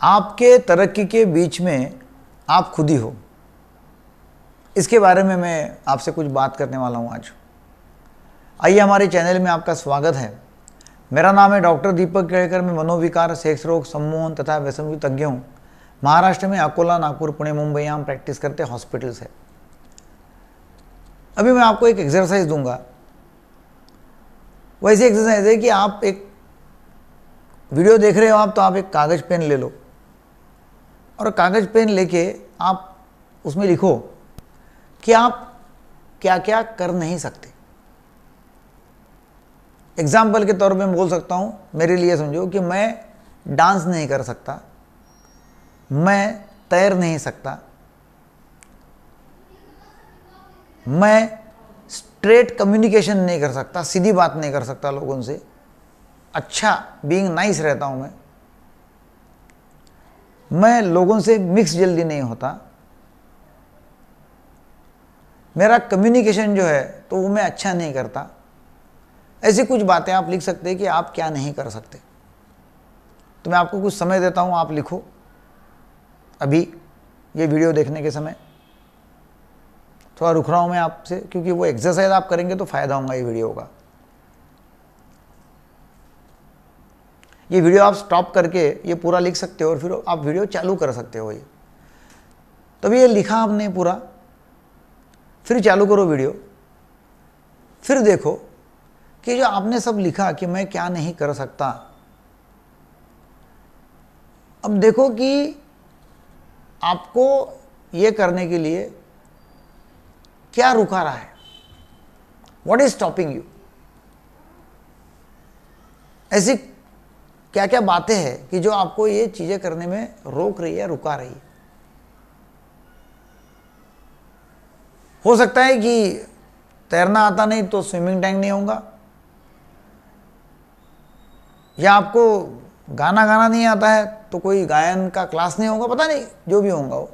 आपके तरक्की के बीच में आप खुद ही हो। इसके बारे में मैं आपसे कुछ बात करने वाला हूँ आज। आइए हमारे चैनल में आपका स्वागत है। मेरा नाम है डॉक्टर दीपक केड़कर मैं मनोविकार, सेक्स रोग, सम्मोहन तथा व्यसन तज्ञ हूँ। महाराष्ट्र में अकोला, नागपुर, पुणे, मुंबई यहाँ प्रैक्टिस करते हॉस्पिटल्स है। अभी मैं आपको एक एक्सरसाइज दूँगा। वैसी एक्सरसाइज है कि आप एक वीडियो देख रहे हो आप तो आप एक कागज़ पेन ले लो। और कागज़ पेन लेके आप उसमें लिखो कि आप क्या क्या कर नहीं सकते। एग्ज़ाम्पल के तौर पे मैं बोल सकता हूँ, मेरे लिए समझो कि मैं डांस नहीं कर सकता, मैं तैर नहीं सकता, मैं स्ट्रेट कम्युनिकेशन नहीं कर सकता, सीधी बात नहीं कर सकता लोगों से। अच्छा बीइंग नाइस रहता हूँ मैं मैं लोगों से मिक्स जल्दी नहीं होता। मेरा कम्युनिकेशन जो है तो वो मैं अच्छा नहीं करता। ऐसी कुछ बातें आप लिख सकते हैं कि आप क्या नहीं कर सकते। तो मैं आपको कुछ समय देता हूँ, आप लिखो। अभी ये वीडियो देखने के समय। थोड़ा रुक रहा हूँ मैं आपसे, क्योंकि वो एक्सरसाइज आप करेंगे तो फ़ायदा होगा ये वीडियो का। ये वीडियो आप स्टॉप करके ये पूरा लिख सकते हो और फिर आप वीडियो चालू कर सकते हो ये। तभी ये लिखा आपने पूरा। फिर चालू करो वीडियो फिर देखो कि जो आपने सब लिखा कि मैं क्या नहीं कर सकता। अब देखो कि आपको ये करने के लिए क्या रुका रहा है। वॉट इज़ स्टॉपिंग यू ऐसी क्या क्या बातें हैं कि जो आपको ये चीज़ें करने में रोक रही है, रुका रही है? हो सकता है कि तैरना आता नहीं तो स्विमिंग टैंक नहीं होगा। या आपको गाना गाना नहीं आता है तो कोई गायन का क्लास नहीं होगा, पता नहीं, जो भी होगा वो।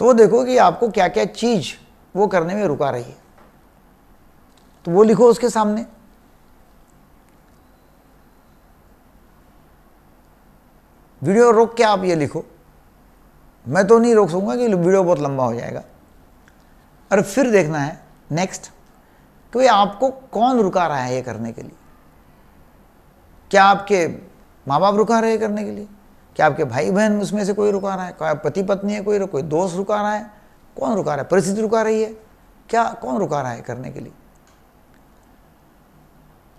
तो देखो कि आपको क्या क्या चीज़ वो करने में रुका रही है। तो वो लिखो उसके सामने। वीडियो रोक के आप ये लिखो। मैं तो नहीं रोक सकूँगा कि वीडियो बहुत लंबा हो जाएगा। और फिर देखना है नेक्स्ट कि भाई आपको कौन रुका रहा है ये करने के लिए? क्या आपके माँ बाप रुका रहे करने के लिए? क्या आपके भाई बहन उसमें से कोई रुका रहा है? क्या पति पत्नी है कोई कोई दोस्त रुका रहा है? कौन रुका रहा है? परिस्थिति रुका रही है? क्या, कौन रुका रहा है करने के लिए?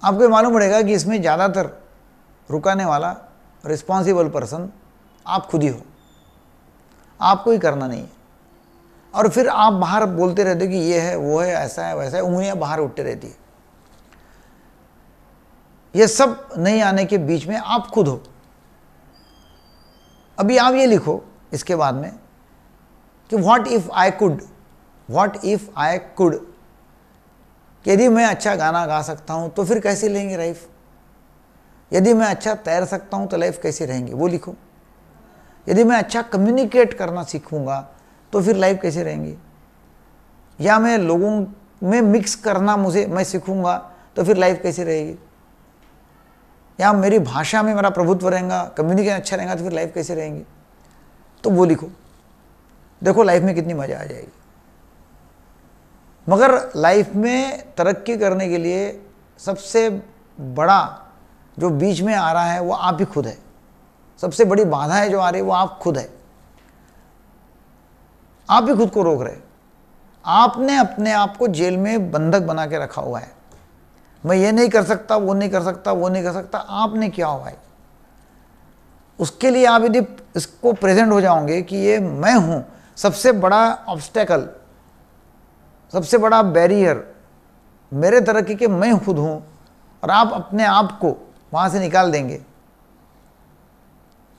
आपको मालूम पड़ेगा कि इसमें ज़्यादातर रुकाने वाला रिस्पॉन्सिबल पर्सन, आप खुद ही हो। आपको ही करना नहीं है। और फिर आप बाहर बोलते रहते हो कि ये है, वो है, ऐसा है, वैसा है, उंगलियाँ बाहर उठते रहती है। ये सब नहीं आने के बीच में आप खुद हो। अभी आप ये लिखो, इसके बाद में, कि what if I could what if I could यदि मैं अच्छा गाना गा सकता हूँ तो फिर कैसे लेंगे लाइफ यदि मैं अच्छा तैर सकता हूँ तो लाइफ कैसे रहेंगे? वो लिखो। यदि मैं अच्छा कम्युनिकेट करना सीखूँगा तो फिर लाइफ कैसे रहेंगी? या मैं लोगों में मिक्स करना मुझे, मैं सीखूँगा तो फिर लाइफ कैसे रहेगी? या मेरी भाषा में मेरा प्रभुत्व रहेगा कम्युनिकेशन अच्छा रहेगा तो फिर लाइफ कैसे रहेंगी? तो वो लिखो। देखो लाइफ में कितनी मज़ा आ जाएगी। मगर लाइफ में तरक्की करने के लिए सबसे बड़ा जो बीच में आ रहा है, वो आप ही खुद है। सबसे बड़ी बाधा है जो आ रही है, वो आप खुद है। आप ही खुद को रोक रहे आपने अपने आप को जेल में बंधक बना के रखा हुआ है। मैं ये नहीं कर सकता, वो नहीं कर सकता, वो नहीं कर सकता, आपने क्या हुआ है। उसके लिए आप यदि इसको प्रेजेंट हो जाओगे कि ये मैं हूँ, सबसे बड़ा ऑब्स्टेकल सबसे बड़ा बैरियर मेरे तरक्की के मैं खुद हूँ, और आप अपने आप को वहाँ से निकाल देंगे।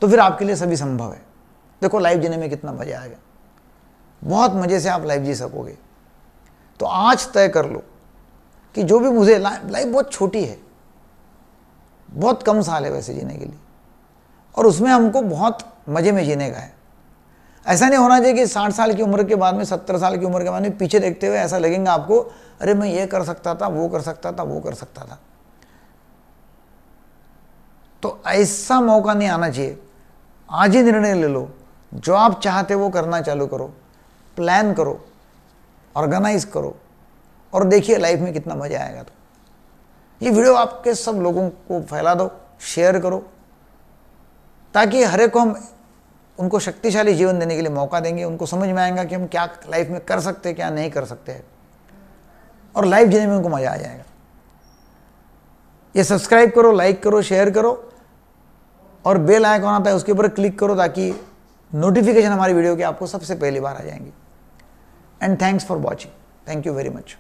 तो फिर आपके लिए सभी संभव है। देखो लाइफ जीने में कितना मज़ा आएगा। बहुत मज़े से आप लाइफ जी सकोगे। तो आज तय कर लो कि जो भी मुझे लाइफ बहुत छोटी है। बहुत कम साल है वैसे जीने के लिए। और उसमें हमको बहुत मज़े में जीने का है। ऐसा नहीं होना चाहिए कि साठ साल की उम्र के बाद में, सत्तर साल की उम्र के बाद में पीछे देखते हुए ऐसा लगेगा आपको, अरे, मैं ये कर सकता था, वो कर सकता था, वो कर सकता था। तो ऐसा मौका नहीं आना चाहिए। आज ही निर्णय ले लो। जो आप चाहते वो करना चालू करो। प्लान करो। ऑर्गेनाइज करो। और देखिए लाइफ में कितना मज़ा आएगा तो। ये वीडियो आपके सब लोगों को फैला दो शेयर करो। ताकि हर एक को हम उनको शक्तिशाली जीवन देने के लिए मौका देंगे। उनको समझ में आएगा कि हम क्या लाइफ में कर सकते हैं, क्या नहीं कर सकते हैं। और लाइफ जीने में उनको मज़ा आ जाएगा। ये सब्सक्राइब करो लाइक करो शेयर करो। और बेल आइकॉन आता है, उसके ऊपर क्लिक करो ताकि नोटिफिकेशन हमारी वीडियो के आपको सबसे पहली बार आ जाएँगे। And thanks for watching thank you very much